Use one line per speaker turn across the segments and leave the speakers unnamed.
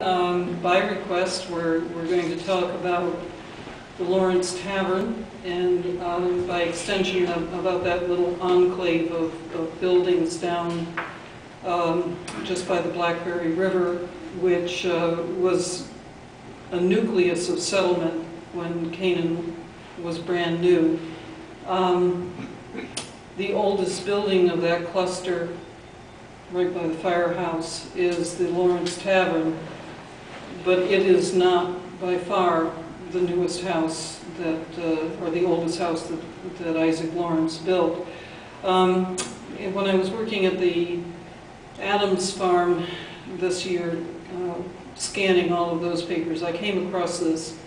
Um, By request, we're, we're going to talk about the Lawrence Tavern and um, by extension of- about that little enclave of, of buildings down um, just by the Blackberry River, which uh, was a nucleus of settlement when Canaan was brand new. Um, The oldest building of that cluster, right by the firehouse, is the Lawrence Tavern, but it is not by far the newest house that, uh, or the oldest house that that Isaac Lawrence built. Um, When I was working at the Adams Farm this year, uh, scanning all of those papers, I came across this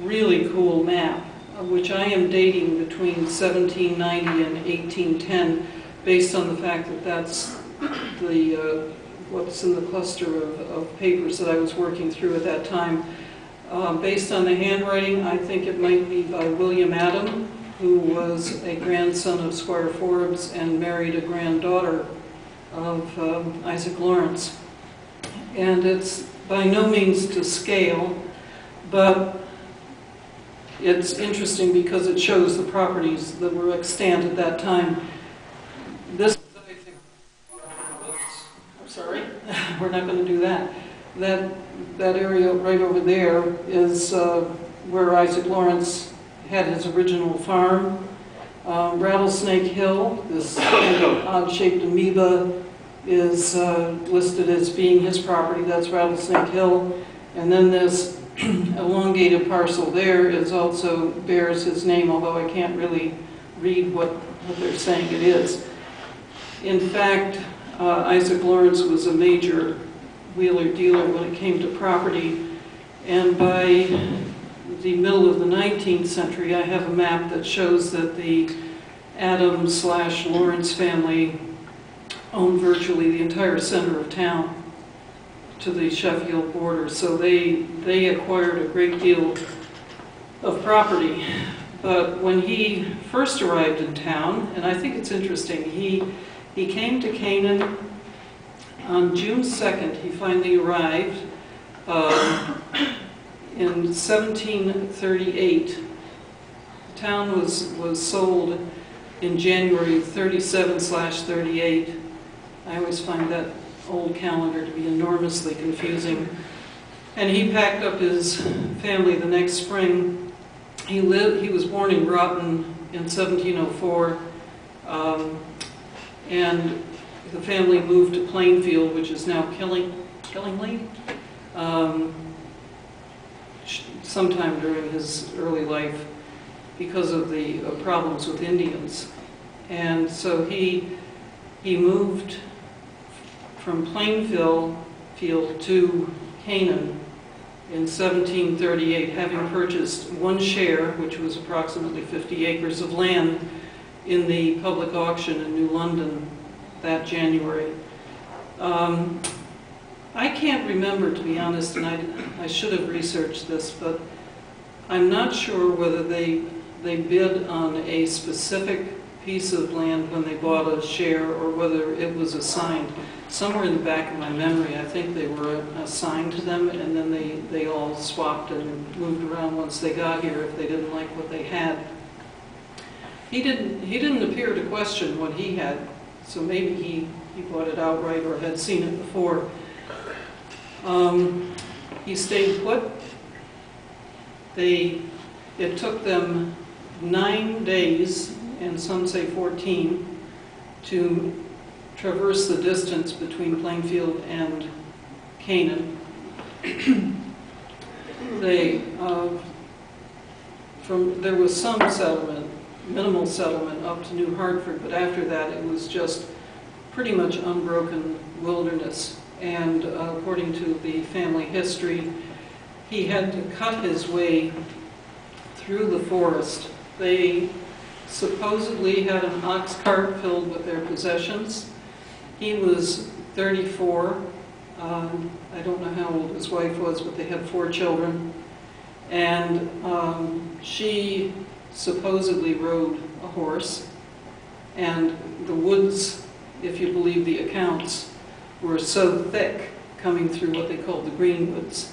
really cool map, uh, which I am dating between 1790 and 1810, based on the fact that that's the, uh, what's in the cluster of, of papers that I was working through at that time. Uh, Based on the handwriting, I think it might be by William Adam, who was a grandson of Squire Forbes and married a granddaughter of um, Isaac Lawrence. And it's by no means to scale, but it's interesting because it shows the properties that were extant at that time. We're not going to do that. That, that area right over there is uh, where Isaac Lawrence had his original farm. Um, Rattlesnake Hill, this odd-shaped amoeba, is uh, listed as being his property. That's Rattlesnake Hill. And then this elongated parcel there is also bears his name, although I can't really read what, what they're saying it is. In fact, uh, Isaac Lawrence was a major wheeler dealer when it came to property, and by the middle of the 19th century, I have a map that shows that the Adams slash Lawrence family owned virtually the entire center of town to the Sheffield border. So they, they acquired a great deal of property. But when he first arrived in town, and I think it's interesting, he, he came to Canaan on June 2nd. He finally arrived uh, in 1738. The town was, was sold in January 37 slash 38. I always find that old calendar to be enormously confusing. And he packed up his family the next spring. He lived, he was born in Groton in 1704. Um, and the family moved to Plainfield, which is now Killing, Killingly, um, sometime during his early life because of the uh, problems with Indians. And so he, he moved from Plainfield field to Canaan in 1738, having purchased one share, which was approximately 50 acres of land, in the public auction in New London that January. Um, I can't remember, to be honest, and I, I should have researched this, but I'm not sure whether they, they bid on a specific piece of land when they bought a share or whether it was assigned. Somewhere in the back of my memory, I think they were assigned to them and then they, they all swapped and moved around once they got here if they didn't like what they had. He didn't, he didn't appear to question what he had, so maybe he, he bought it outright or had seen it before. Um, he stayed put. They, it took them nine days, and some say 14, to traverse the distance between Plainfield and Canaan. they, uh, from, there was some settlement, minimal settlement up to New Hartford, but after that it was just pretty much unbroken wilderness. And uh, according to the family history, he had to cut his way through the forest. They supposedly had an ox cart filled with their possessions. He was 34. Um, I don't know how old his wife was, but they had four children. And um, she supposedly rode a horse. And the woods, if you believe the accounts, were so thick coming through what they called the Greenwoods,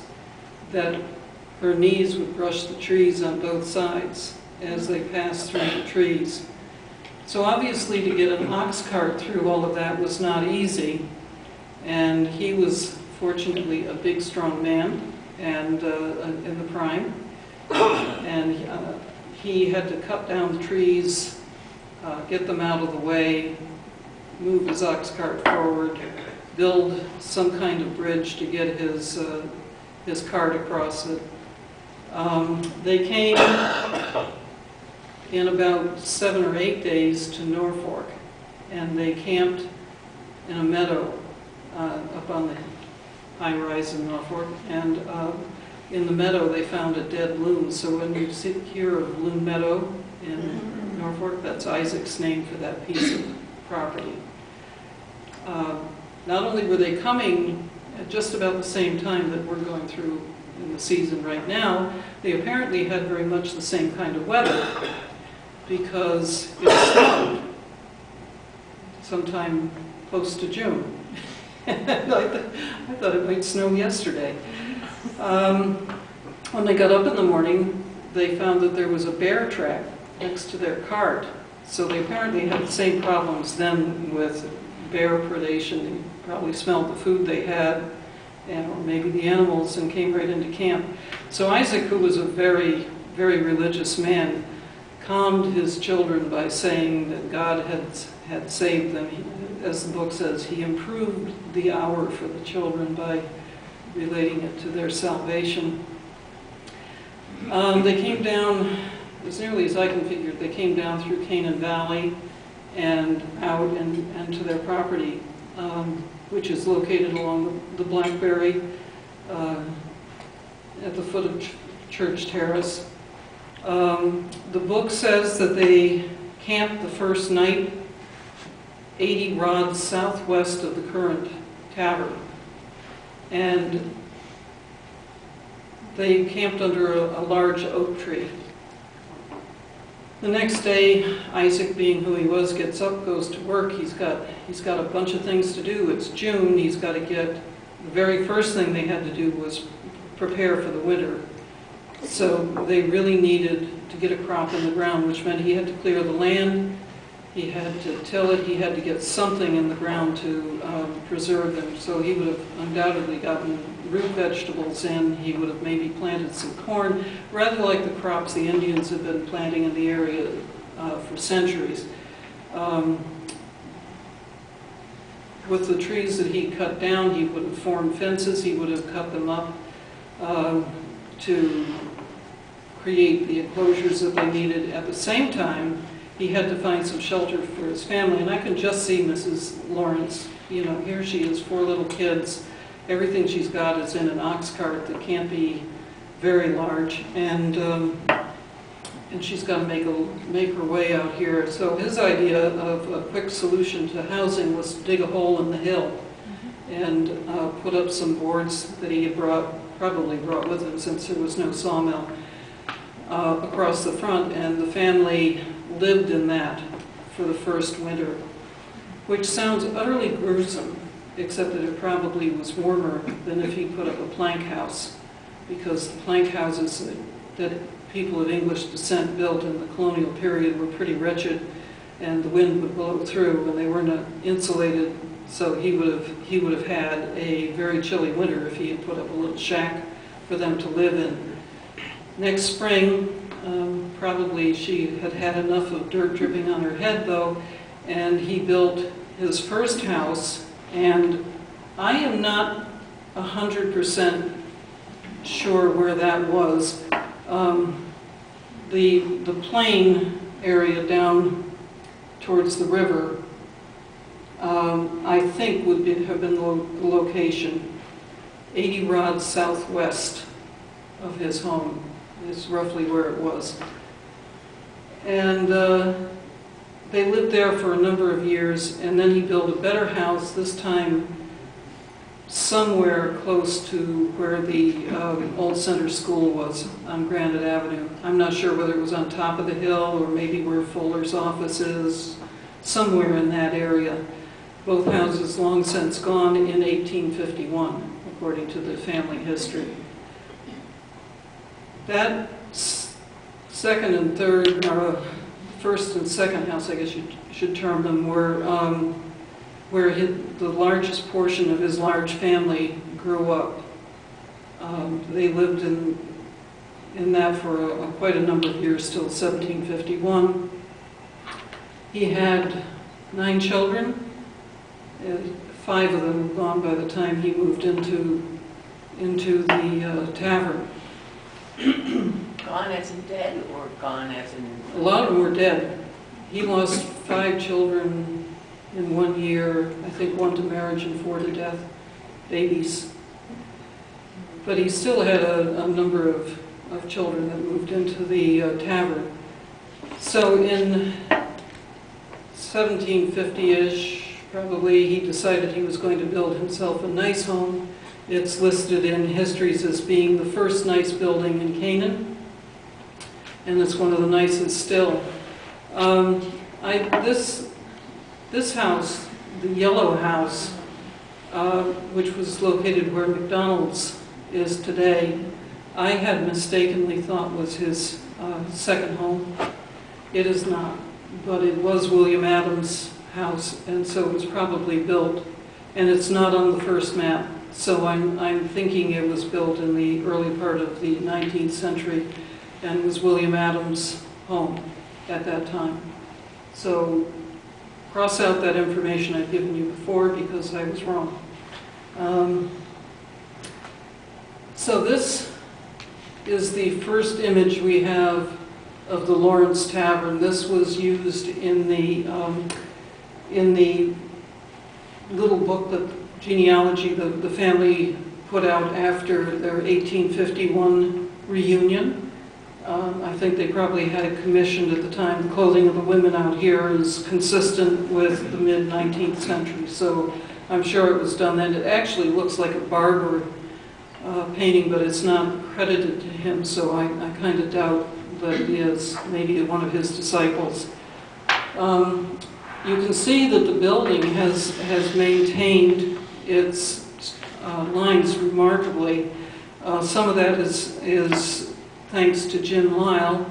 that her knees would brush the trees on both sides as they passed through the trees. So obviously to get an ox cart through all of that was not easy, and he was fortunately a big, strong man and uh, in the prime, and uh, he had to cut down the trees, uh, get them out of the way, move his ox cart forward, build some kind of bridge to get his, uh, his cart across it. Um, They came in about seven or eight days to Norfolk, and they camped in a meadow uh, up on the high rise in Norfolk, and uh, in the meadow, they found a dead loon. So when you see, hear of Loon Meadow in Norfolk, that's Isaac's name for that piece of property. Uh, Not only were they coming at just about the same time that we're going through in the season right now, they apparently had very much the same kind of weather because it snowed sometime close to June. And I th- I thought it might snow yesterday. Um, When they got up in the morning, they found that there was a bear track next to their cart. So they apparently had the same problems then with bear predation. They probably smelled the food they had, and or maybe the animals, and came right into camp. So Isaac, who was a very, very religious man, calmed his children by saying that God had, had saved them. He- As the book says, he improved the hour for the children by relating it to their salvation. Um, they came down, as nearly as I can figure, they came down through Canaan Valley and out and, and to their property, um, which is located along the the Blackberry uh, at the foot of Ch- Church Terrace. Um, The book says that they camped the first night 80 rods southwest of the current tavern. And they camped under a, a large oak tree. The next day, Isaac, being who he was, gets up, goes to work. He's got, he's got a bunch of things to do. It's June. He's got to get, the very first thing they had to do was prepare for the winter. So they really needed to get a crop in the ground, which meant he had to clear the land, he had to till it, he had to get something in the ground to um, preserve them. So he would have undoubtedly gotten root vegetables in, he would have maybe planted some corn, rather like the crops the Indians have been planting in the area uh, for centuries. Um, With the trees that he cut down, he would have formed fences, he would have cut them up um, to create the enclosures that they needed. At the same time, he had to find some shelter for his family, and I can just see Mrs. Lawrence, you know, here she is, four little kids, everything she's got is in an ox cart that can't be very large, and, um, and she's got to make a, make her way out here. So his idea of a quick solution to housing was to dig a hole in the hill and uh, put up some boards that he had brought, probably brought with him since there was no sawmill, uh, across the front, and the family lived in that for the first winter, which sounds utterly gruesome, except that it probably was warmer than if he put up a plank house, because the plank houses that, people of English descent built in the colonial period were pretty wretched, and the wind would blow through, and they were not insulated, so he would have, he would have had a very chilly winter if he had put up a little shack for them to live in. Next spring, um, probably she had had enough of dirt dripping on her head, though, and he built his first house, and I am not a hundred percent sure where that was. Um, The, the plain area down towards the river, um, I think would be, have been the lo- location, 80 rods southwest of his home is roughly where it was. And uh, they lived there for a number of years, and then he built a better house, this time somewhere close to where the um, old center school was on Granite Avenue. I'm not sure whether it was on top of the hill or maybe where Fuller's office is, somewhere in that area. Both houses long since gone in 1851. according to the family history. That second and third, or first and second house, I guess you should term them, were um, where hi- the largest portion of his large family grew up. Um, They lived in, in that for a- quite a number of years, till 1751. He had nine children. Uh, Five of them gone by the time he moved into, into the uh, tavern.
Gone as in dead or gone as in?
A lot of them were dead. He lost five children in one year, I think one to marriage and four to death, babies. But he still had a, a number of, of children that moved into the uh, tavern. So in 1750-ish, probably, he decided he was going to build himself a nice home. It's listed in histories as being the first nice building in Canaan, and it's one of the nicest still. Um, I, this, this house, the yellow house, uh, which was located where McDonald's is today, I had mistakenly thought was his uh, second home. It is not, but it was William Adams' house, and so it was probably built, and it's not on the first map. So I'm, I'm thinking it was built in the early part of the 19th century and was William Adams' home at that time. So cross out that information I've given you before because I was wrong. Um, So this is the first image we have of the Lawrence Tavern. This was used in the, um, in the little book that genealogy the, the family put out after their 1851 reunion. Um, I think they probably had it commissioned at the time. The clothing of the women out here is consistent with the mid-19th century, so I'm sure it was done then. It actually looks like a Barber uh, painting, but it's not credited to him, so I, I kind of doubt that it is maybe one of his disciples. Um, you can see that the building has, has maintained its uh, lines remarkably. Uh, Some of that is, is thanks to Jim Lyle.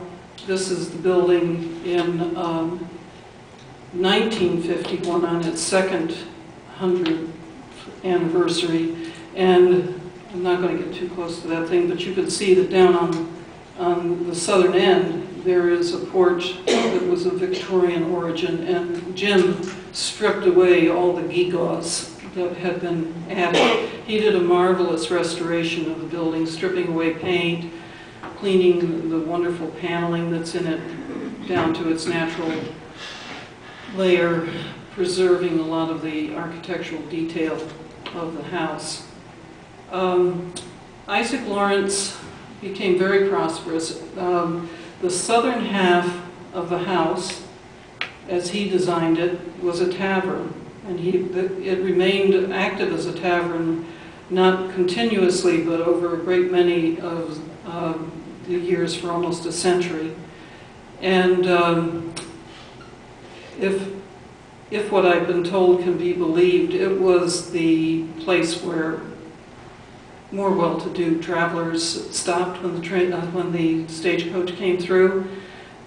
This is the building in um, 1951 on its second 100th anniversary. And I'm not going to get too close to that thing, but you can see that down on, on the southern end, there is a porch that was of Victorian origin, and Jim stripped away all the gewgaws that had been added. He did a marvelous restoration of the building, stripping away paint, cleaning the wonderful paneling that's in it down to its natural layer, preserving a lot of the architectural detail of the house. Um, Isaac Lawrence became very prosperous. Um, the southern half of the house, as he designed it, was a tavern, and he, it remained active as a tavern, not continuously, but over a great many of um, years for almost a century. And um, if, if what I've been told can be believed, it was the place where more well-to-do travelers stopped when the train, uh, when the stagecoach came through.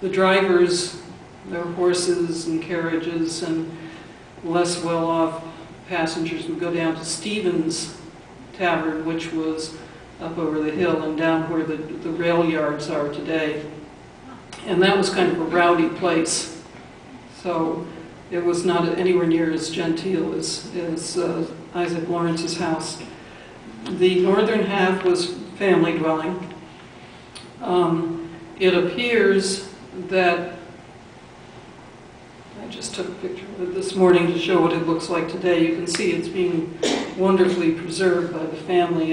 The drivers, their horses and carriages, and less well-off passengers would go down to Stevens Tavern, which was up over the hill and down where the, the rail yards are today. And that was kind of a rowdy place. So it was not anywhere near as genteel as, as uh, Isaac Lawrence's house. The northern half was family dwelling. Um, It appears that, I just took a picture of it this morning to show what it looks like today. You can see it's being wonderfully preserved by the family.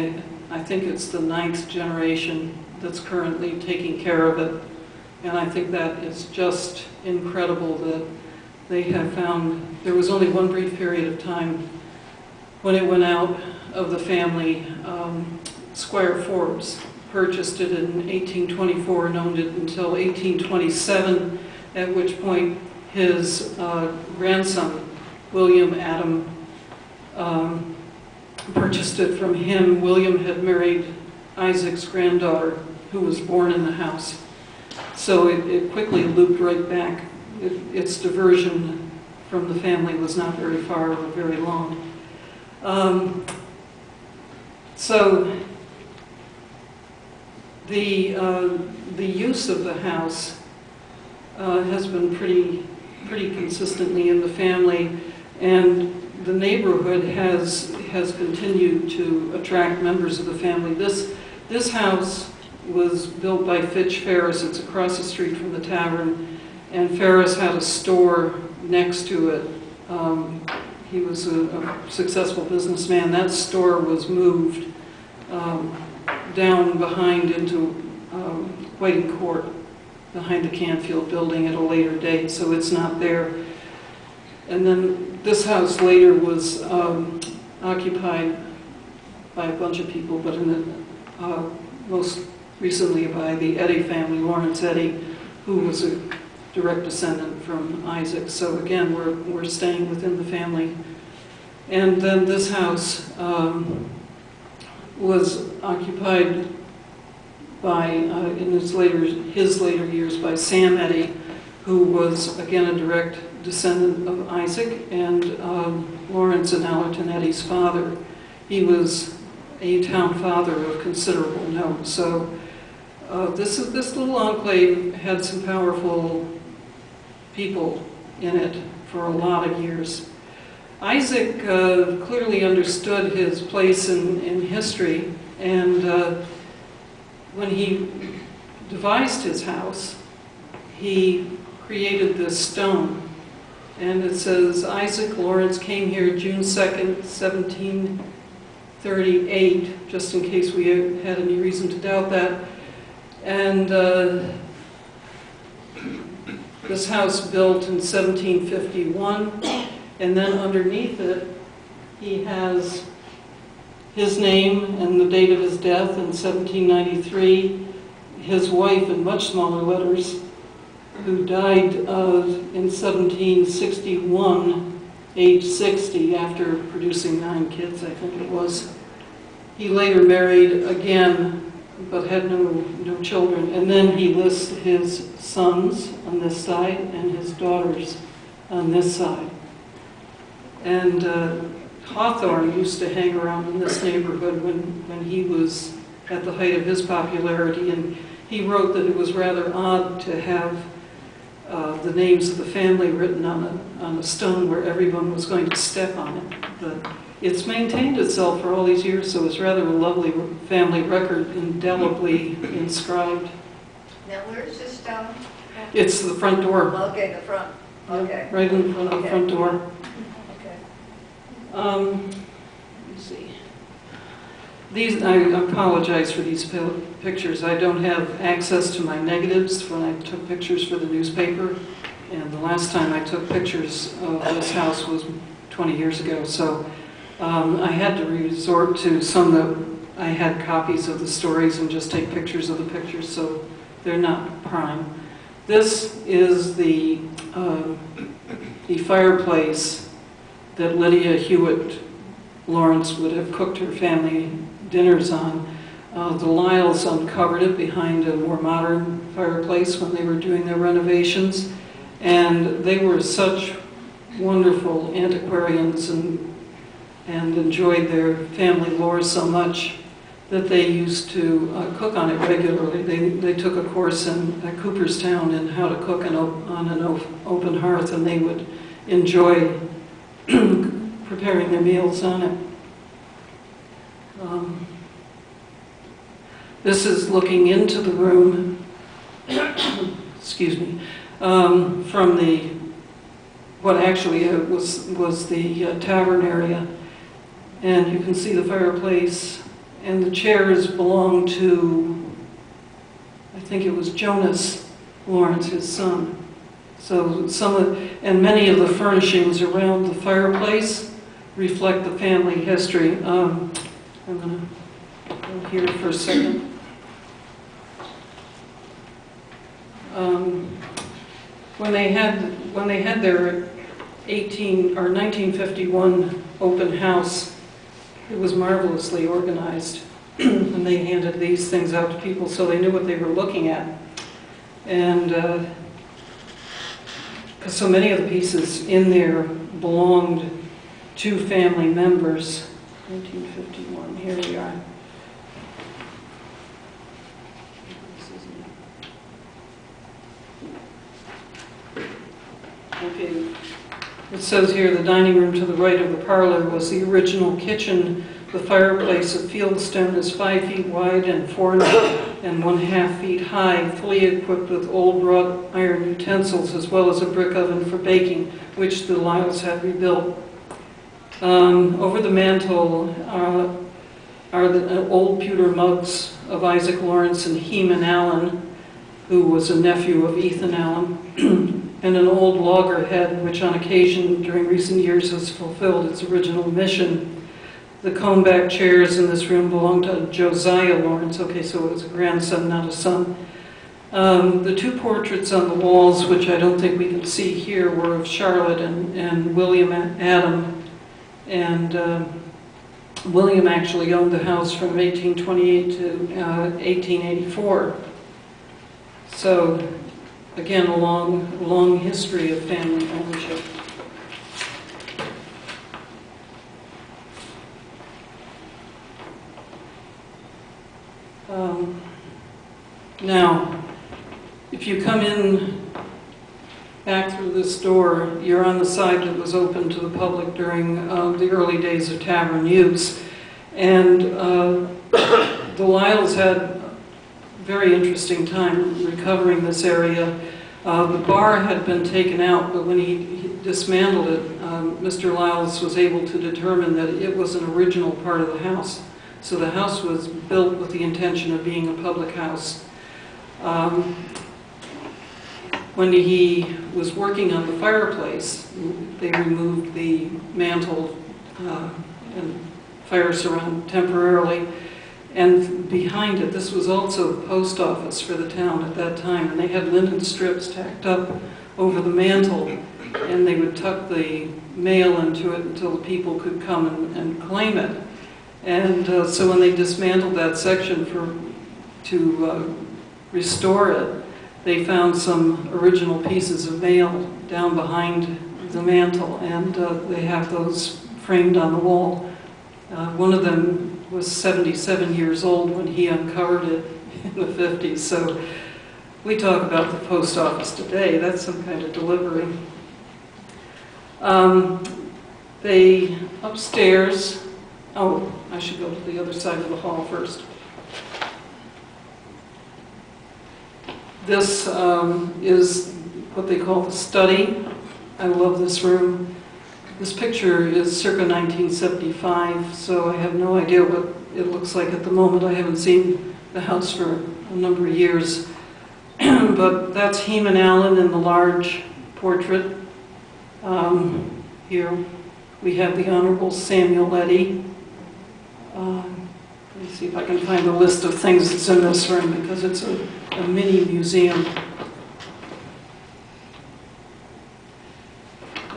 I- think it's the ninth generation that's currently taking care of it. And I think that is just incredible that they have found, there was only one brief period of time when it went out of the family. Um, Squire Forbes purchased it in 1824 and owned it until 1827, at which point his uh, grandson, William Adam, um, purchased it from him. William had married Isaac's granddaughter, who was born in the house. So it, it quickly looped right back. It, its diversion from the family was not very far or very long. Um, so the, uh, the use of the house uh, has been pretty, pretty consistently in the family, and the neighborhood has, has continued to attract members of the family. This, this house was built by Fitch Ferris, it's across the street from the tavern, and Ferris had a store next to it. Um, He was a a successful businessman. That store was moved um, down behind into um, Whiting Court, behind the Canfield building at a later date, so it's not there. And then this house later was um, occupied by a bunch of people, but in the, uh, most recently by the Eddy family, Lawrence Eddy, who was a direct descendant from Isaac. So again, we're, we're staying within the family. And then this house um, was occupied by, uh, in his later, his later years, by Sam Eddy, who was again a direct descendant of Isaac and um, Lawrence and Eddy's father. He was a town father of considerable note. So uh, this is this little enclave had some powerful people in it for a lot of years. Isaac uh, clearly understood his place in, in history, and uh, when he devised his house, he created this stone. And it says, Isaac Lawrence came here June 2nd, 1738, just in case we had any reason to doubt that. And uh, this house built in 1751, and then underneath it, he has his name and the date of his death in 1793, his wife in much smaller letters, who died in 1761, age 60, after producing nine kids, I think it was. He later married again, but had no, no children. And then he lists his sons on this side and his daughters on this side. And uh, Hawthorne used to hang around in this neighborhood when, when he was at the height of his popularity, and he wrote that it was rather odd to have uh, the names of the family written on a, on a stone where everyone was going to step on it. But it's maintained itself for all these years, so it's rather a lovely family record, indelibly inscribed.
Now, where's this stone?
It's the front door,
Okay, the front, okay,
right in front of the front door.
okay.
Um. These, I apologize for these pictures. I don't have access to my negatives when I took pictures for the newspaper. And the last time I took pictures of this house was 20 years ago. So um, I had to resort to some that I had copies of the stories and just take pictures of the pictures, so they're not prime. This is the, um, the fireplace that Lydia Hewitt Lawrence would have cooked her family dinners on. Uh, the Lyles uncovered it behind a more modern fireplace when they were doing their renovations. And they were such wonderful antiquarians and, and enjoyed their family lore so much that they used to uh, cook on it regularly. They, they took a course in, at Cooperstown in how to cook an on an op- open hearth, and they would enjoy preparing their meals on it. Um, This is looking into the room, excuse me, um, from the, what actually uh, was, was the uh, tavern area. And you can see the fireplace, and the chairs belong to, I think it was Jonas Lawrence, his son. So some of, and many of the furnishings around the fireplace reflect the family history. Um, I'm going to go here for a second. Um, When they had, when they had their 18, or 1951 open house, it was marvelously organized. And they handed these things out to people so they knew what they were looking at. And, because so many of the pieces in there belonged to family members. 1951, here we are. Okay, it says here, the dining room to the right of the parlor was the original kitchen. The fireplace of fieldstone is five feet wide and four and one half feet high, fully equipped with old wrought iron utensils as well as a brick oven for baking, which the Lyles had rebuilt. Um, Over the mantel uh, are the uh, old pewter mugs of Isaac Lawrence and Heman Allen, who was a nephew of Ethan Allen, and an old loggerhead, which on occasion during recent years has fulfilled its original mission. The comb-back chairs in this room belong to Josiah Lawrence, okay, so it was a grandson, not a son. Um, The two portraits on the walls, which I don't think we can see here, were of Charlotte and and William Adam. And um, William actually owned the house from 1828 to uh, 1884. So, again, a long, long history of family ownership. Um, Now, if you come in back through this door, you're on the side that was open to the public during uh, the early days of tavern use. And uh, the Lyles had a very interesting time recovering this area. Uh, The bar had been taken out, but when he he dismantled it, um, Mr. Lyles was able to determine that it was an original part of the house. So the house was built with the intention of being a public house. Um, When he was working on the fireplace, they removed the mantle uh, and fire surround temporarily. And behind it, this was also the post office for the town at that time, and they had linen strips tacked up over the mantle, and they would tuck the mail into it until the people could come and- and claim it. And uh, so when they dismantled that section for, to uh, restore it, they found some original pieces of mail down behind the mantle, and uh, they have those framed on the wall. Uh, One of them was 77 years old when he uncovered it in the 50s, so we talk about the post office today, that's some kind of delivery. Um, They, upstairs, oh, I should go to the other side of the hall first. This um, is what they call the study. I love this room. This picture is circa 1975, so I have no idea what it looks like at the moment. I haven't seen the house for a number of years. But that's Heman Allen in the large portrait. Um, Here we have the Honorable Samuel Eddy. Let see if I can find the list of things that's in this room, because it's a a mini museum.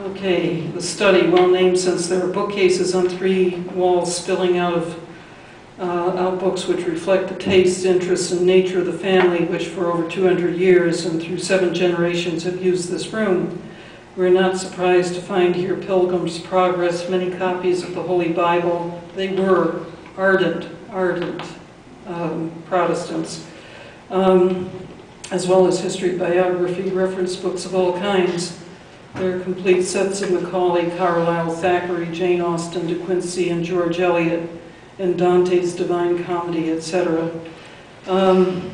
Okay, the study, well named since there are bookcases on three walls spilling out of uh, out books which reflect the taste, interests, and nature of the family, which for over 200 years and through seven generations have used this room. We're not surprised to find here Pilgrim's Progress, many copies of the Holy Bible. They were ardent, ardent um, Protestants um, as well as history, biography, reference books of all kinds. There are complete sets of Macaulay, Carlyle, Thackeray, Jane Austen, De Quincey, and George Eliot, and Dante's Divine Comedy, etc. Um,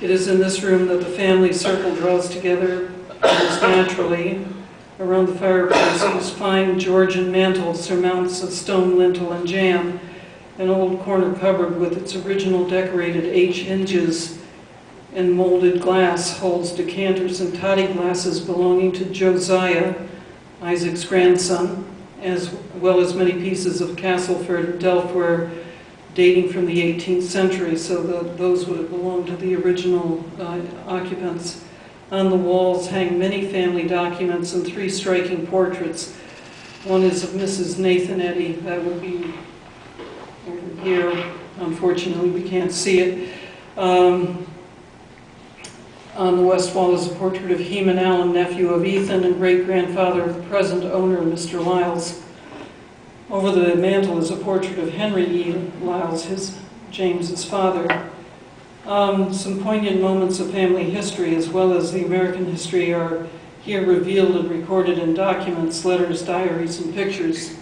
it is in this room that the family circle draws together most naturally. Around the fireplace, whose fine Georgian mantel surmounts a stone lintel and jamb, an old corner cupboard with its original decorated H hinges and molded glass holds decanters and toddy glasses belonging to Josiah, Isaac's grandson, as well as many pieces of Castleford Delftware dating from the 18th century, so the, those would have belonged to the original uh, occupants. On the walls hang many family documents and three striking portraits One is of Mrs. Nathan Eddy, that would be over here. Unfortunately, we can't see it. Um, On the west wall is a portrait of Heman Allen, nephew of Ethan and great-grandfather of the present owner, Mr. Lyles. Over the mantel is a portrait of Henry E. Lyles, his, James's father. Um, Some poignant moments of family history as well as the American history are here revealed and recorded in documents, letters, diaries, and pictures.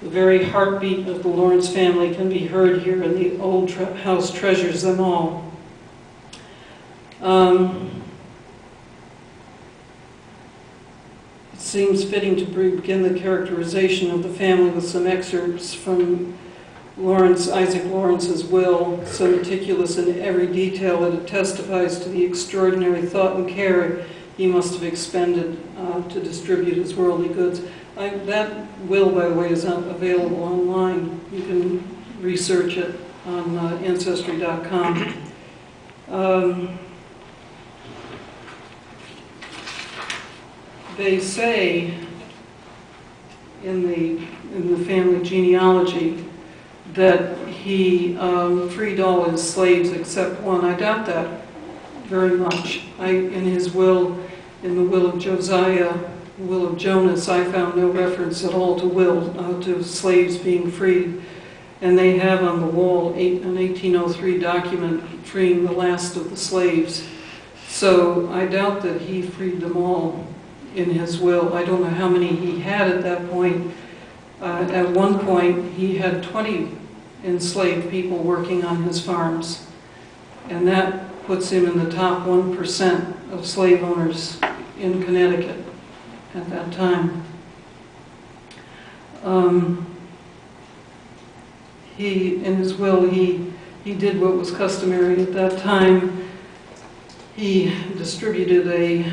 The very heartbeat of the Lawrence family can be heard here, and the old tre- house treasures them all. Um, It seems fitting to begin the characterization of the family with some excerpts from Lawrence, Isaac Lawrence's will, so meticulous in every detail that it testifies to the extraordinary thought and care he must have expended uh, to distribute his worldly goods. I- That will, by the way, is available online. You can research it on uh, Ancestry.com. Um, They say in the, in the family genealogy that he um, freed all his slaves except one. I doubt that very much. I, in his will, in the will of Josiah, the will of Jonas, I found no reference at all to will, uh, to slaves being freed. And they have on the wall eight, an 1803 document freeing the last of the slaves. So I doubt that he freed them all in his will. I don't know how many he had at that point. Uh, At one point, he had 20 enslaved people working on his farms. And that puts him in the top 1% of slave owners in Connecticut at that time. Um, He, in his will, he, he did what was customary at that time. He distributed a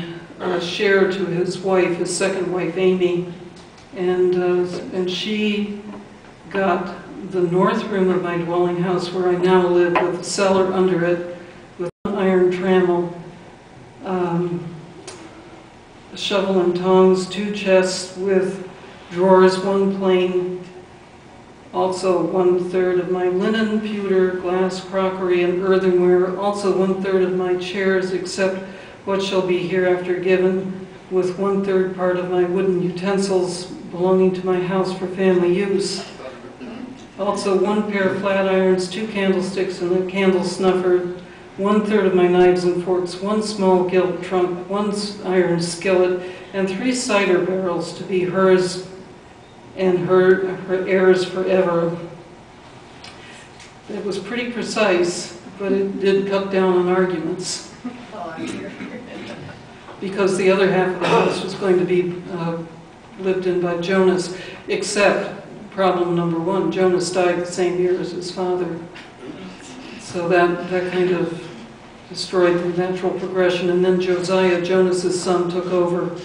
a share to his wife, his second wife, Amy, and, uh, and she got the north room of my dwelling house where I now live with a cellar under it with an iron trammel, um, a shovel and tongs, two chests with drawers, one plain, also one-third of my linen, pewter, glass, crockery, and earthenware, also one-third of my chairs except what shall be hereafter given, with one-third part of my wooden utensils belonging to my house for family use. Also one pair of flat irons, two candlesticks, and a candle snuffer, one-third of my knives and forks, one small gilt trunk, one iron skillet, and three cider barrels to be hers and her, her heirs forever. It was pretty precise, but it did cut down on arguments because the other half of the house was going to be uh, lived in by Jonas, except problem number one, Jonas died the same year as his father. So that, that kind of destroyed the natural progression, and then Josiah, Jonas's son, took over.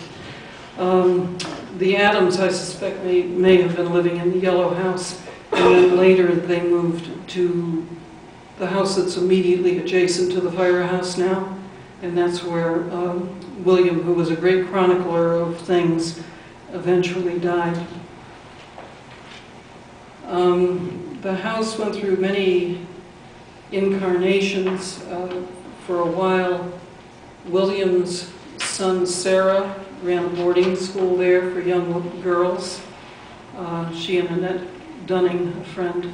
Um, The Adams, I suspect, may, may have been living in the yellow house, and then later they moved to the house that's immediately adjacent to the firehouse now. And that's where um, William, who was a great chronicler of things, eventually died. Um, The house went through many incarnations. Uh, For a while, William's son Sarah ran a boarding school there for young girls. Uh, She and Annette Dunning, a friend,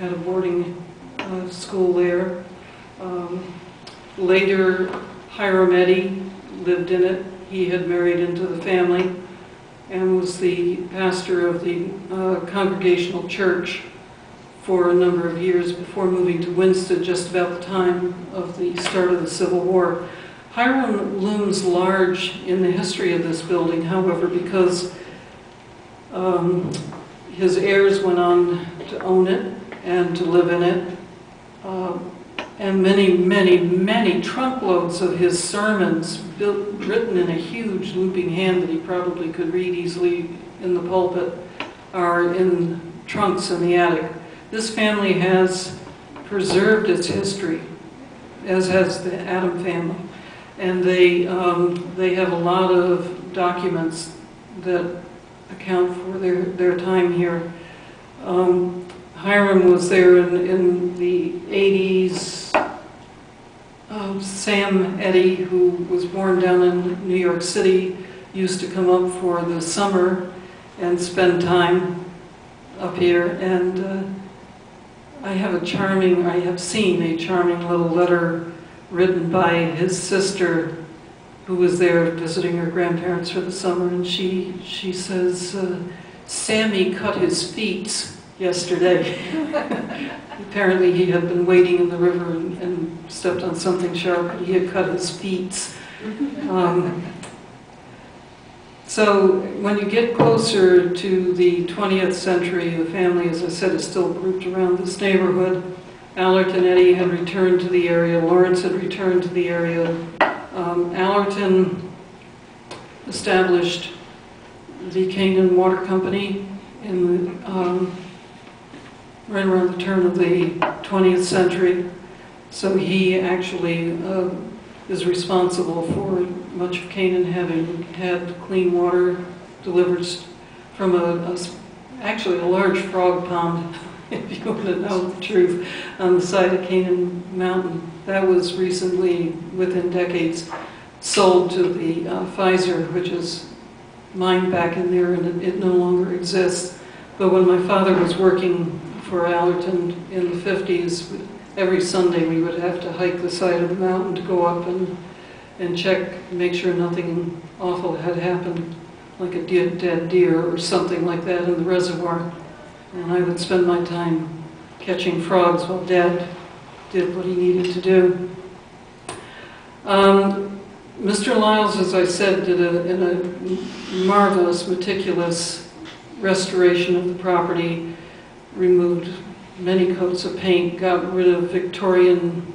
had a boarding uh, school there. Um, Later, Hiram Eddy lived in it. He had married into the family and was the pastor of the uh, Congregational Church for a number of years before moving to Winsted just about the time of the start of the Civil War. Hiram looms large in the history of this building, however, because um, his heirs went on to own it and to live in it. Uh, and many, many, many trunkloads of his sermons, built, written in a huge looping hand that he probably could read easily in the pulpit, are in trunks in the attic. This family has preserved its history, as has the Adam family. And they, um, they have a lot of documents that account for their, their time here. Um, Hiram was there in, in the 80s. Um, Sam Eddy, who was born down in New York City, used to come up for the summer and spend time up here. And uh, I have a charming, I have seen a charming little letter written by his sister who was there visiting her grandparents for the summer. And she, she says, uh, Sammy cut his feet yesterday. Apparently he had been wading in the river and, and stepped on something sharp, and he had cut his feet. Um, so when you get closer to the 20th century, the family, as I said, is still grouped around this neighborhood. Allerton Eddy had returned to the area, Lawrence had returned to the area. Um, Allerton established the Canaan Water Company in the, um, right around the turn of the 20th century. So he actually uh, is responsible for much of Canaan having had clean water delivered from a actually a large frog pond, if you want to know the truth, on the side of Canaan Mountain. That was recently, within decades, sold to the uh, Pfizer, which is mined back in there, and it, it no longer exists. But when my father was working for Allerton in the 50s, every Sunday we would have to hike the side of the mountain to go up and, and check, make sure nothing awful had happened, like a de- dead deer or something like that in the reservoir. And I would spend my time catching frogs while Dad did what he needed to do. Um, Mr. Lyles, as I said, did a, a marvelous, meticulous restoration of the property, removed many coats of paint, got rid of Victorian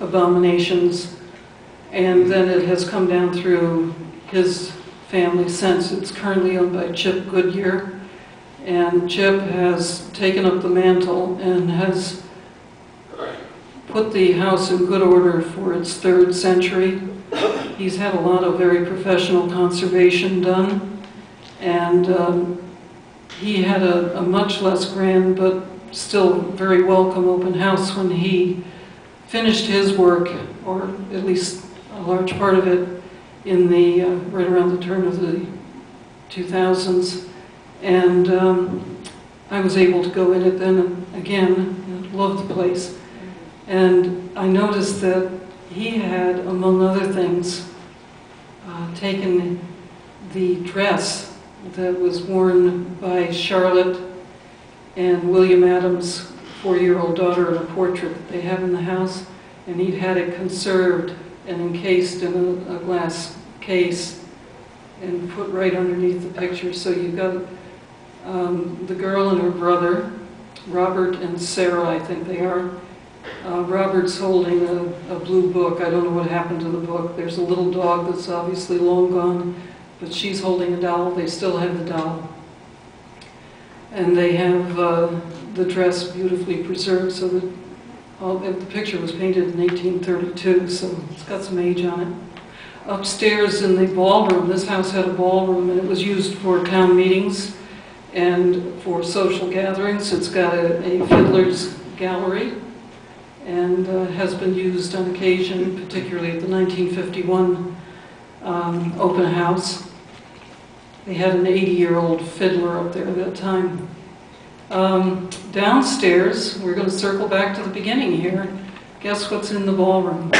abominations, and then it has come down through his family since. It's currently owned by Chip Goodyear, and Chip has taken up the mantle and has put the house in good order for its third century. He's had a lot of very professional conservation done, and um, he had a, a much less grand but still very welcome open house when he finished his work, or at least a large part of it, in the uh, right around the turn of the 2000s. And um, I was able to go in it then again, loved the place. And I noticed that he had, among other things, uh, taken the dress that was worn by Charlotte and William Adams' four-year-old daughter in a portrait that they have in the house, and he'd had it conserved and encased in a, a glass case and put right underneath the picture. So you've got um, the girl and her brother, Robert and Sarah, I think they are. Uh, Robert's holding a, a blue book. I don't know what happened to the book. There's a little dog that's obviously long gone, but she's holding a doll. They still have the doll. And they have uh, the dress beautifully preserved so that all, the picture was painted in 1832, so it's got some age on it. Upstairs in the ballroom, this house had a ballroom and it was used for town meetings and for social gatherings. It's got a, a fiddler's gallery and uh, has been used on occasion, particularly at the 1951 um, open house. They had an 80-year-old fiddler up there at that time. Um, downstairs, we're going to circle back to the beginning here. Guess what's in the ballroom?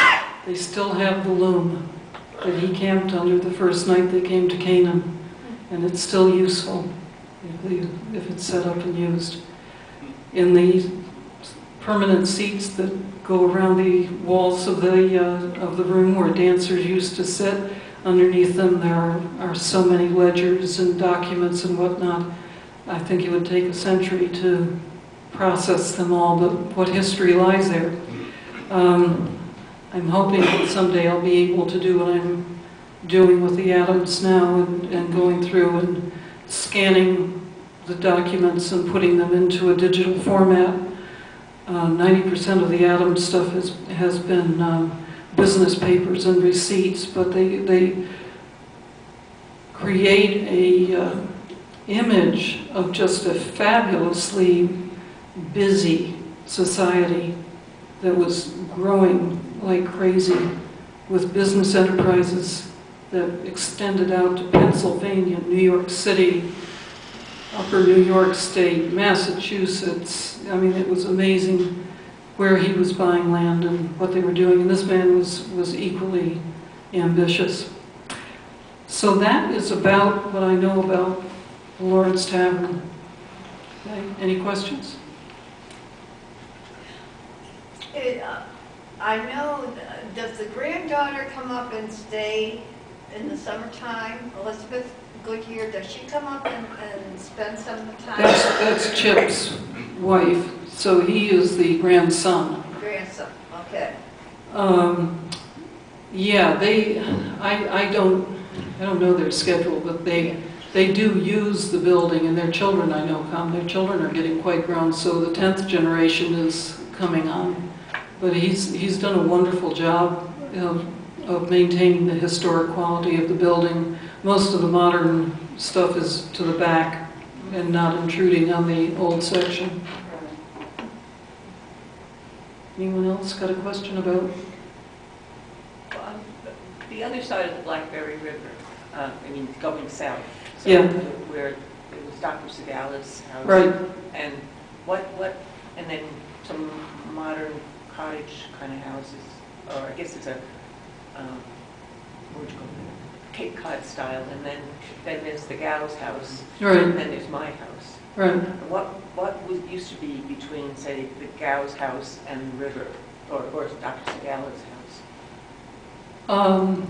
They still have the loom that he camped under the first night they came to Canaan, and it's still useful if, it's set up and used. In the permanent seats that go around the walls of the uh, of the room where dancers used to sit, underneath them there are, are so many ledgers and documents and whatnot. I think it would take a century to process them all, but what history lies there. Um, I'm hoping that someday I'll be able to do what I'm doing with the Adams now and, and going through and scanning the documents and putting them into a digital format. Uh, 90% of the Adams stuff has, has been um, business papers and receipts, but they, they create a uh, image of just a fabulously busy society that was growing like crazy with business enterprises that extended out to Pennsylvania, New York City, Upper New York State, Massachusetts. I mean, it was amazing where he was buying land and what they were doing. And this man was, was equally ambitious. So that is about what I know about the Lawrence Tavern. Okay, any questions?
It, uh, I know, does the granddaughter come up and stay in the summertime? Elizabeth Goodyear, does she come up and, and spend some the
That's,
time?
that's Chip's wife, so he is the grandson.
Grandson, okay.
Um, yeah, they, I, I don't, I don't know their schedule, but they, they do use the building and their children I know come. Their children are getting quite grown, so the tenth generation is coming on. But he's, he's done a wonderful job of, of maintaining the historic quality of the building. Most of the modern stuff is to the back and not intruding on the old section. Anyone else got a question about?
Well, um, The other side of the Blackberry River, uh, I mean, going south. so
Yeah.
Where it was Dr. Segala's house.
Right,
And what, what, and then some modern cottage kind of houses, or I guess it's a, um, what would you call it? Cape Cod style, and then, then there's the gal's house,
right,
and then there's my house.
Right.
What, what was, used to be between, say, the Gow's house and the river, or, or Dr. Segala's house?
Um,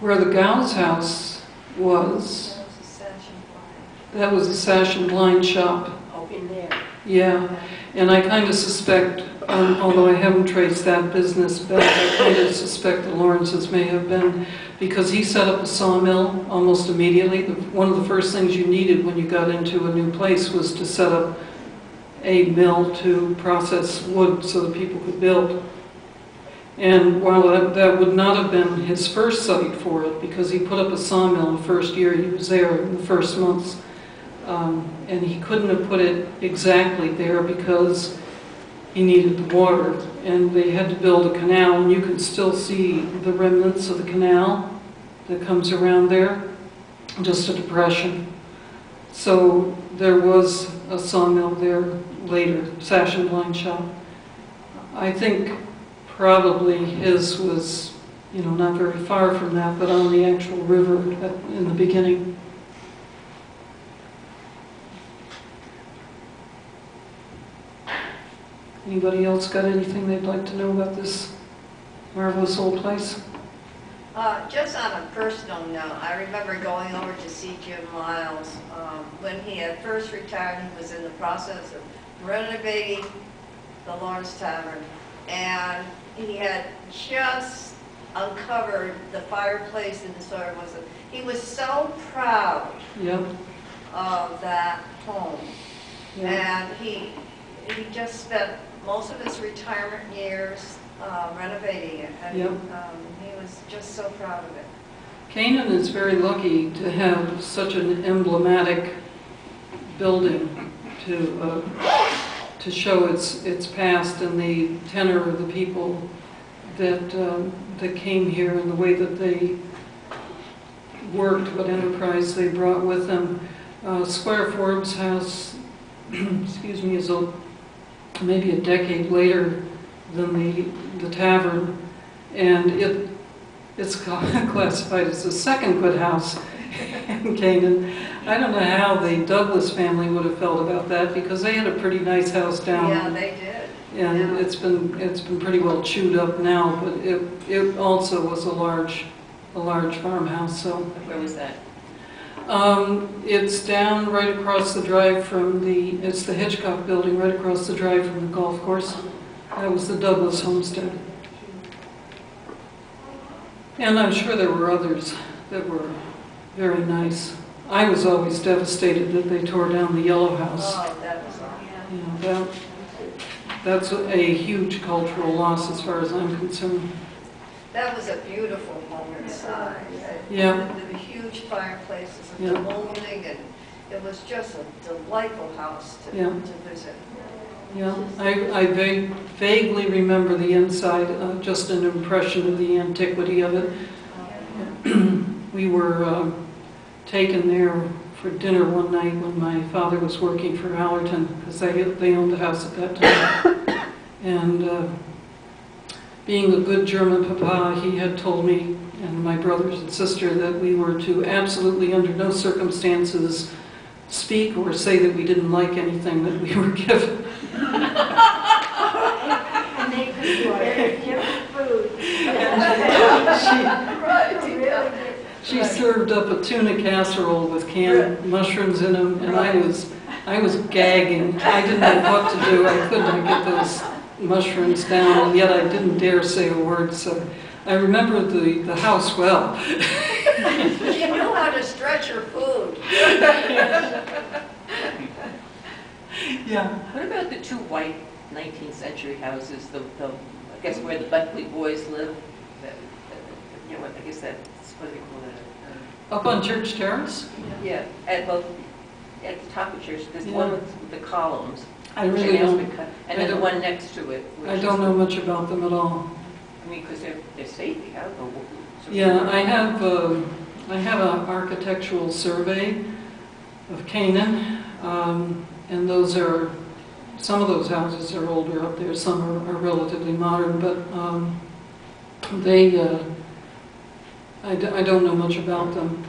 where the Gow's house was,
That was a session
that was a sash and blind shop,
in there.
yeah. And I kind of suspect, um, although I haven't traced that business back, I kind of suspect the Lawrences may have been, because he set up a sawmill almost immediately. The- One of the first things you needed when you got into a new place was to set up a mill to process wood so that people could build. And while that, that would not have been his first site for it, because he put up a sawmill the first year he was there, in the first months, um, and he couldn't have put it exactly there because he needed the water, and they had to build a canal, and you can still see the remnants of the canal that comes around there, just a depression. So there was a sawmill there later, sash and blind shop. I think probably his was, you know, not very far from that, but on the actual river in the beginning. Anybody else got anything they'd like to know about this marvelous old place?
Uh, Just on a personal note, I remember going over to see Jim Miles. um, When he had first retired, he was in the process of renovating the Lawrence Tavern. And he had just uncovered the fireplace in the sort was, he was so proud
Yep,
of that home.
yeah,
And he, he just spent most of his retirement years uh, renovating it. And
Yep.
um, he was just so proud of it.
Canaan is very lucky to have such an emblematic building to, uh, to show its, its past and the tenor of the people that, um, that came here and the way that they worked, what enterprise they brought with them. Uh, Squire Forbes House, excuse me, is a, maybe a decade later than the, the tavern. And it, it's classified as the second good house in Canaan. I don't know how the Douglas family would have felt about that because they had a pretty nice house down.
Yeah, they did.
And
yeah.
it's been, it's been pretty well chewed up now, but it, it also was a large, a large farmhouse, so.
Where was that?
Um, it's down right across the drive from the, it's the Hitchcock Building, right across the drive from the golf course. That was the Douglas homestead. And I'm sure there were others that were very nice. I was always devastated that they tore down the Yellow House.
Oh, that was, yeah.
Know, that, that's a huge cultural loss as far as I'm concerned.
That was a beautiful home inside.
Yeah.
The the huge fireplaces
Yeah.
and the molding and, it was just a delightful house to,
Yeah.
to visit.
Yeah, I, I va- vaguely remember the inside, uh, just an impression of the antiquity of it. We were um, taken there for dinner one night when my father was working for Allerton, because they, they owned the house at that time. And uh, being a good German papa, he had told me and my brothers and sister that we were to absolutely, under no circumstances, speak or say that we didn't like anything that we were given.
And they could do very different food. Really
She served up a tuna casserole with canned mushrooms in them, and I was, I was gagging. I didn't know what to do. I could not get those mushrooms down, and yet I didn't dare say a word, so I remember the, the house well.
She knew how to stretch her food.
Yeah.
What about the two white 19th century houses, the, the, I guess where the Buckley boys live? That- that- You know, what, I guess that's, what they call it?
Up on Church Terrace?
Uh, Yeah, at both, at the top of church, there's one with the columns.
I really
has
don't,
been cut, And
I
then the
don't-
one next to it. which
I
is-
don't know much about them at all.
I mean, because they're, they're stately, I don't know. so-
Yeah, I have, um, I have an architectural survey of Canaan, um, and those are, some of those houses are older up there, some are are relatively modern, but um, they, uh, I d- I don't know much about them.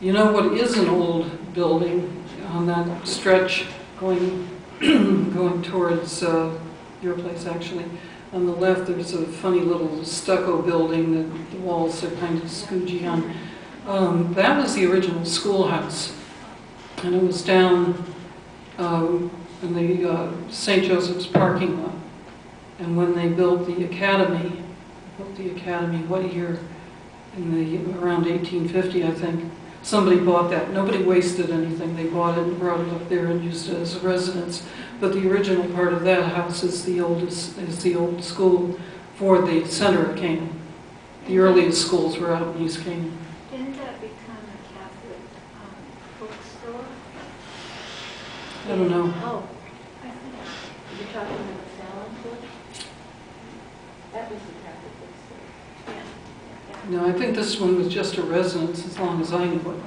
You know what is an old building on that stretch going, going towards uh, your place, actually? On the left, there's a funny little stucco building that the walls are kind of scoogey on. Um, That was the original schoolhouse, and it was down um, in the uh, St. Joseph's parking lot. And when they built the academy, built the academy, what year? In the, around 1850, I think. Somebody bought that. Nobody wasted anything. They bought it and brought it up there and used it as a residence. But the original part of that house is the oldest, is the old school for the center of Canaan. The earliest schools were out in East Canaan.
Didn't that become a Catholic um, bookstore?
I don't know.
Oh, I think, you're talking about Fallon Book? That was the Catholic bookstore. Yeah. yeah,
No, I think this one was just a residence as long as I knew it.
Okay.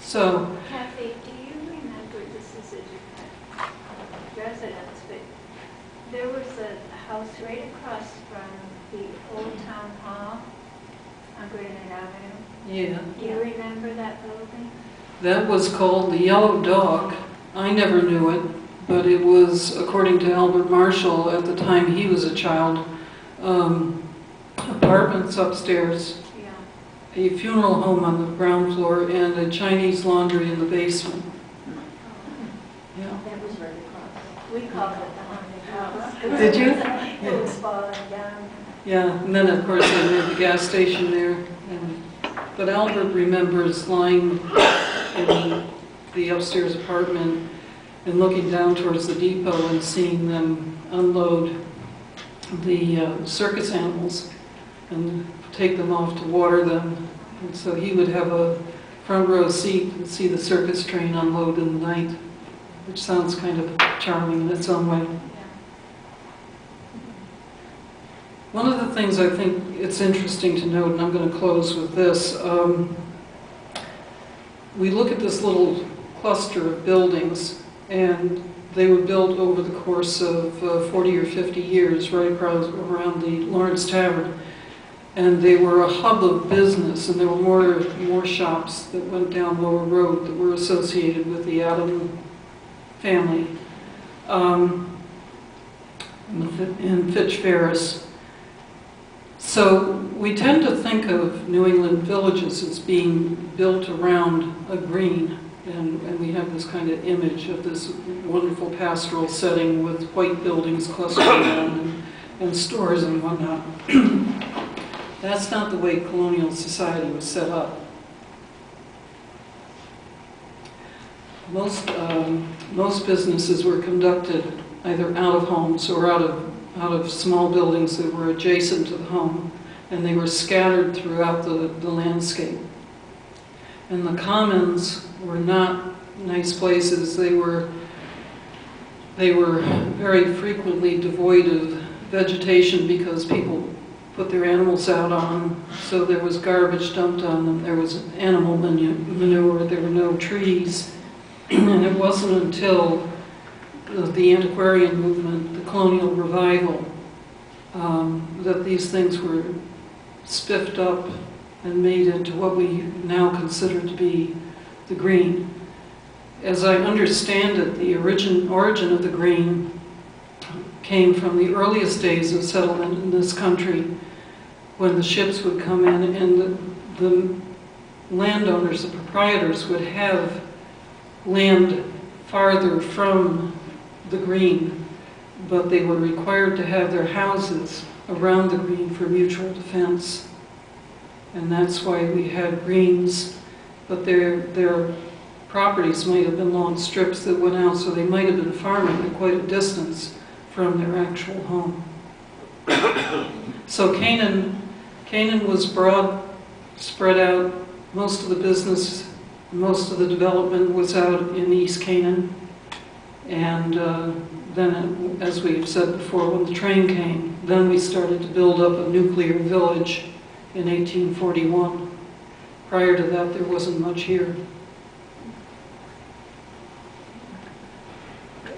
So,
Kathy, do you remember, this is a residence, but there was a house right across from the old town hall on Granite Avenue?
yeah,
Do you remember that building?
that was called the Yellow Dog. I never knew it, but it was, according to Albert Marshall, at the time he was a child, um, apartments upstairs,
Yeah.
a funeral home on the ground floor, and a Chinese laundry in the basement. Yeah.
That was right across. We called it the haunted house.
Did you?
It was falling down.
Yeah, and then of course they made the gas station there. and- But Albert remembers lying in the upstairs apartment and looking down towards the depot and seeing them unload the uh, circus animals and take them off to water them. And so he would have a front row seat and see the circus train unload in the night, which sounds kind of charming in its own way. One of the things I think it's interesting to note, and I'm going to close with this, um, we look at this little cluster of buildings, and they were built over the course of uh, 40 or 50 years, right across around the Lawrence Tavern. And they were a hub of business, and there were more, more shops that went down Lower Road that were associated with the Adam family. Um, and Fitch Ferris. So we tend to think of New England villages as being built around a green, and, and we have this kind of image of this wonderful pastoral setting with white buildings clustered around and, and stores and whatnot. That's not the way colonial society was set up. Most, um, most businesses were conducted either out of homes or out of out of small buildings that were adjacent to the home, and they were scattered throughout the, the landscape. And the commons were not nice places. They were, they were very frequently devoid of vegetation because people put their animals out on them. So there was garbage dumped on them. There was animal manure. There were no trees. And it wasn't until the- antiquarian movement, the colonial revival, um, that these things were spiffed up and made into what we now consider to be the green. As I understand it, the origin, origin of the green came from the earliest days of settlement in this country, when the ships would come in and the, the landowners, the proprietors would have land farther from the green, but they were required to have their houses around the green for mutual defense. And that's why we had greens, but their, their properties might have been long strips that went out, so they might have been farming at quite a distance from their actual home. So Canaan, Canaan was broad, spread out, most of the business, most of the development was out in East Canaan. And uh, then, as we've said before, when the train came, then we started to build up a nuclear village in 1841. Prior to that, there wasn't much here.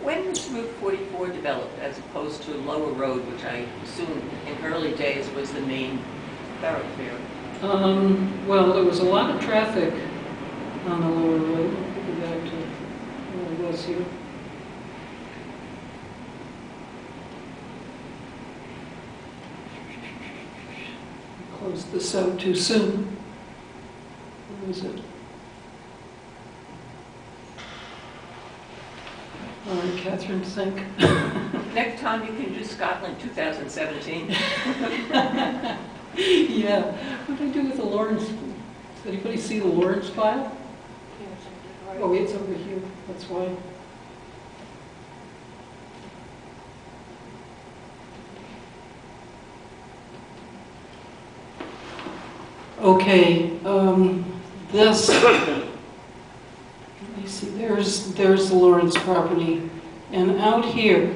When was Route 44 developed as opposed to Lower Road, which I assume in early days was the main thoroughfare?
Um, well, there was a lot of traffic on the lower road. Go back to where I was here. Closed this out too soon. Is it? All right, Kathryn, think.
Next time you can do Scotland 2017.
Yeah, what did I do with the Lawrence? Does anybody see the Lawrence file? Oh, it's over here, that's why. Okay, um, this, me see, there's, there's the Lawrence property, and out here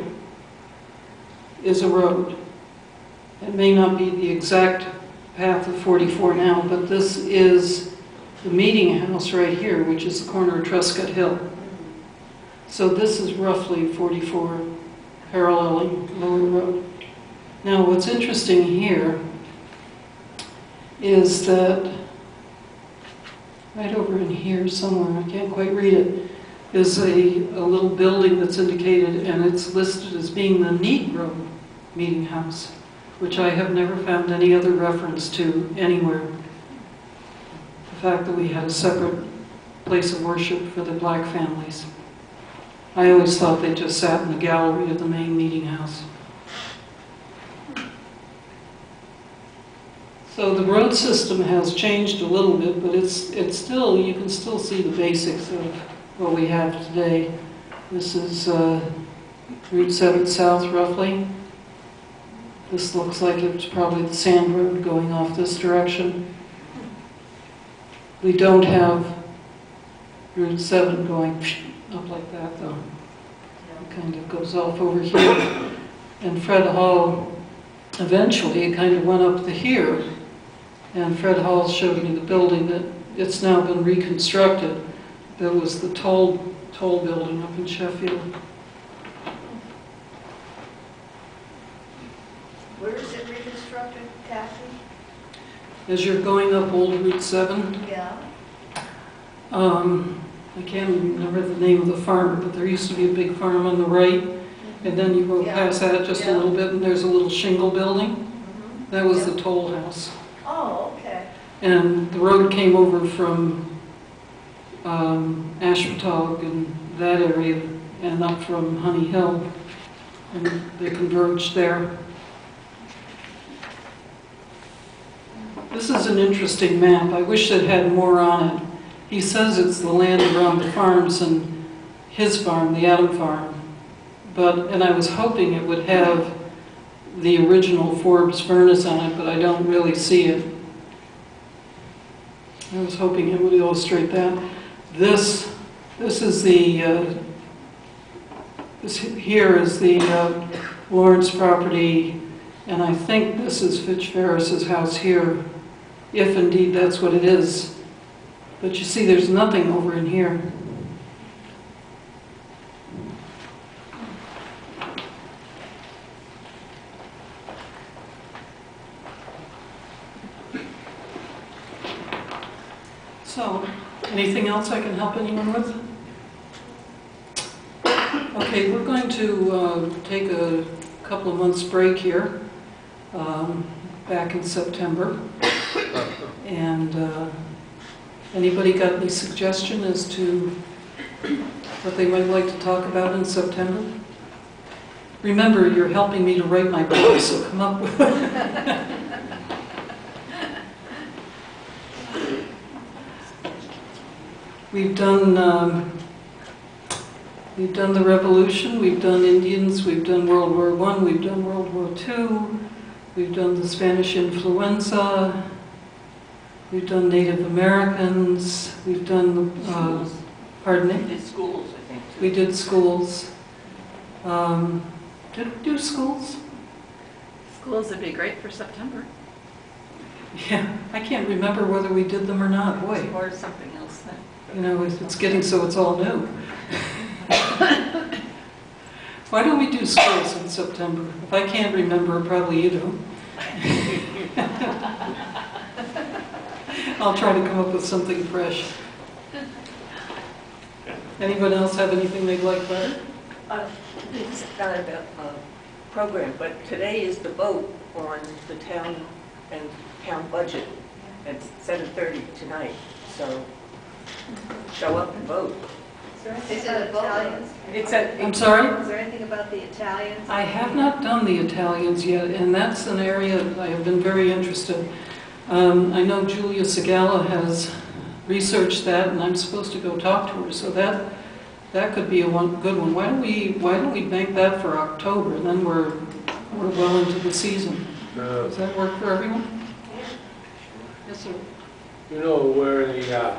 is a road. It may not be the exact path of 44 now, but this is the meeting house right here, which is the corner of Truscott Hill. So this is roughly 44 paralleling Lower Road. Now, what's interesting here is that right over in here somewhere, I can't quite read it, is a, a little building that's indicated, and it's listed as being the Negro Meeting House, which I have never found any other reference to anywhere. The fact that we had a separate place of worship for the black families. I always thought they just sat in the gallery of the main meeting house. So the road system has changed a little bit, but it's, it's still, you can still see the basics of what we have today. This is uh, Route 7 South roughly. This looks like it's probably the sand road going off this direction. We don't have Route 7 going up like that though. It kind of goes off over here. And Fred Hall, eventually it kind of went up to here. And Fred Hall showed me the building that it's now been reconstructed. That was the toll, toll building up in Sheffield.
Where is it reconstructed, Kathy?
As you're going up Old Route 7,
Yeah.
um, I can't remember the name of the farm, but there used to be a big farm on the right. And then you go
Yeah.
past that just a little bit and there's a little shingle building.
Mhm.
That was
Yeah.
the toll house.
Oh, okay.
And the road came over from um, Ashpatog and that area and up from Honey Hill. And they converged there. This is an interesting map. I wish it had more on it. He says it's the land around the farms and his farm, the Adam Farm. But, and I was hoping it would have the original Forbes furnace on it, but I don't really see it. I was hoping it would illustrate that. This, this is the, uh, this here is the uh, Lawrence property, and I think this is Fitch Ferris's house here, if indeed that's what it is. But you see, there's nothing over in here. So, anything else I can help anyone with? Okay, we're going to uh, take a couple of months break here, um, back in September. And uh, anybody got any suggestion as to what they might like to talk about in September? Remember, you're helping me to write my book, so come up with We've done, um, we've done the Revolution, we've done Indians, we've done World War One, we've done World War Two, we've done the Spanish influenza, we've done Native Americans, we've done, uh, pardon me?
The schools, I think. too.
We did schools. Um, Did we do schools?
Schools would be great for September,
Yeah, I can't remember whether we did them or not, boy.
or something else then.
You know, it's it's getting so it's all new. Why don't we do schools in September? If I can't remember, probably you do. I'll try to come up with something fresh. Anyone else have anything they'd like better?
Uh, It's not about uh, program, but today is the vote on the town and town budget at 7:30 tonight, so show up and vote.
Is there
Is
anything
it a
about
vote?
Italians?
It's a,
I'm sorry?
Is there anything about the Italians?
I have not done the Italians yet, and that's an area I have been very interested. Um, I know Julia Segala has researched that, and I'm supposed to go talk to her, so that, that could be a one, good one. Why don't we, why don't we bank that for October, and then we're, we're well into the season.
Uh,
Does that work for everyone? Yes, sir.
You know, where the uh,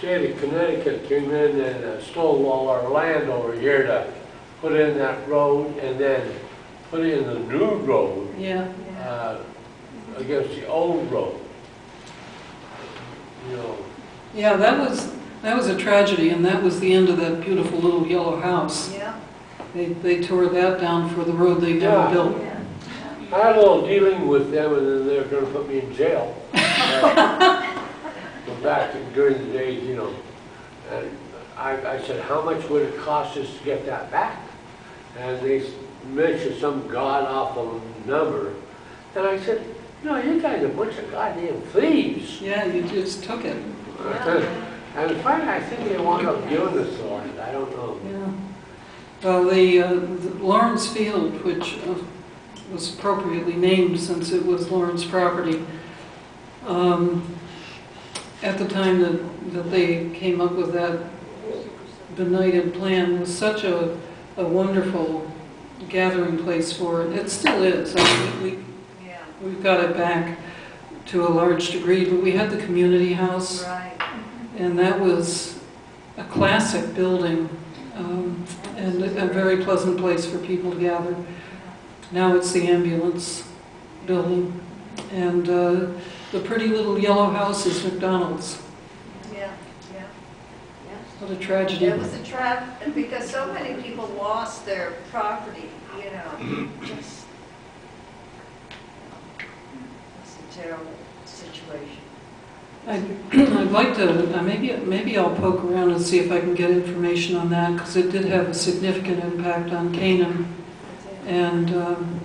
state of Connecticut came in and uh, stole all our land over here to put in that road and then put in the new road
Yeah,
uh, against the old road. You know,
yeah, that was, that was a tragedy, and that was the end of that beautiful little yellow house.
Yeah,
They, they tore that down for the road they never
Yeah.
built.
Yeah.
I had a little dealing with them and then they're gonna put me in jail. Go back during the days, you know, and I, I said, how much would it cost us to get that back? And they mentioned some god-awful number. And I said, no, you guys are a bunch of goddamn thieves.
Yeah, you just took it.
And finally, I think they wound up giving us the land, I don't know.
Yeah. Well, the uh, the Lawrence Field, which uh, was appropriately named since it was Lawrence property, um, at the time that, that they came up with that benighted plan, was such a, a wonderful gathering place for it. It still is. I mean, we,
yeah,
we've got it back to a large degree, but we had the community house.
right.
And that was a classic building, um, and a very pleasant place for people to gather. Now it's the ambulance building, and uh, the pretty little yellow house is McDonald's.
Yeah, yeah.
What a tragedy.
It was a trap, because so many people lost their property, you know, just, it's a terrible situation.
I'd I'd like to, uh, maybe, maybe I'll poke around and see if I can get information on that, because it did have a significant impact on Canaan. and um,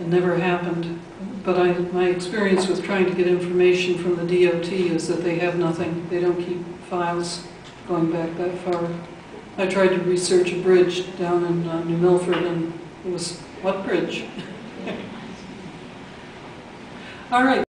it never happened. But I, my experience with trying to get information from the DOT is that they have nothing, they don't keep files going back that far. I tried to research a bridge down in uh, New Milford, and it was, what bridge? All right.